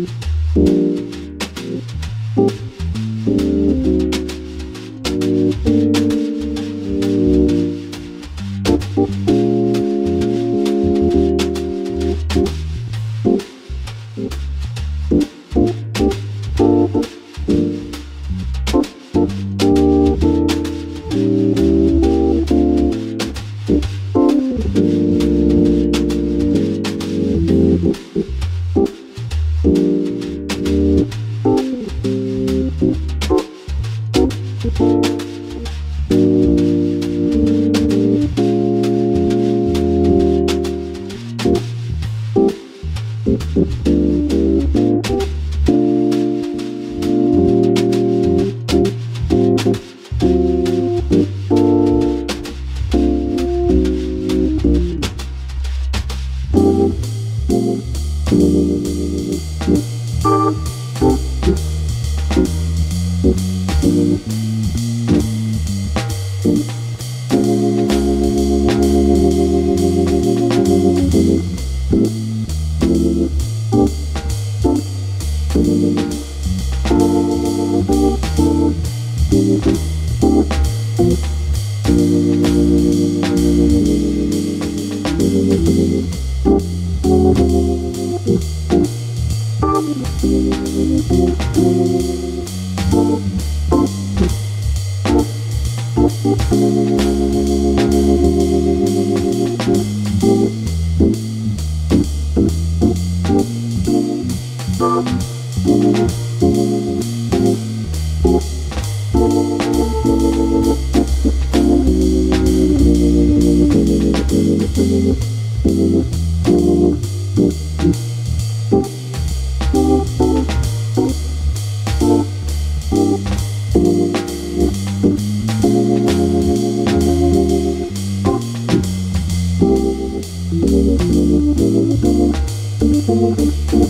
Música Música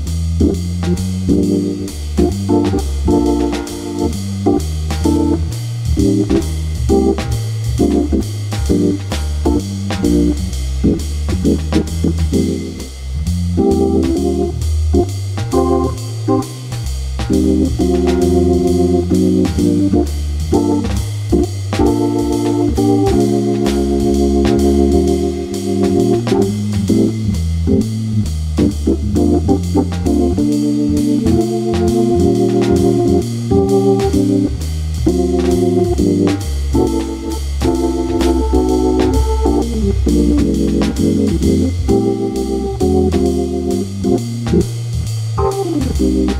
Thank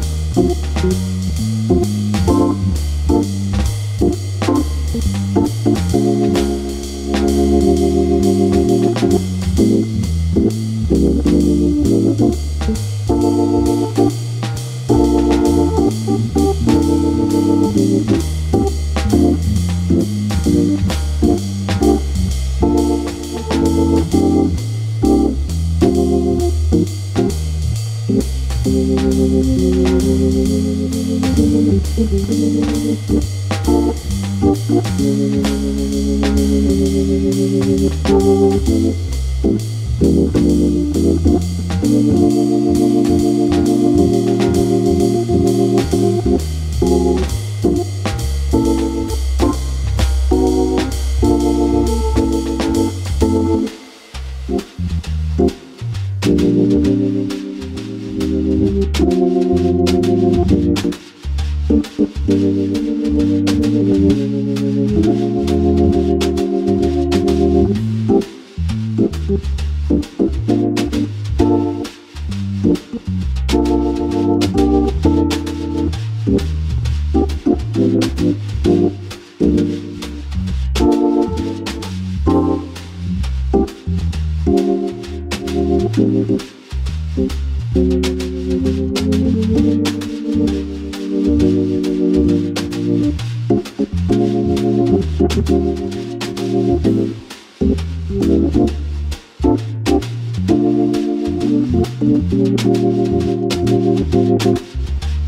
you. Thank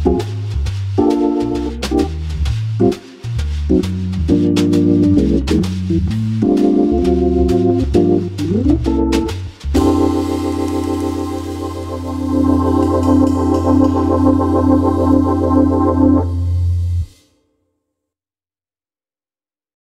Oh.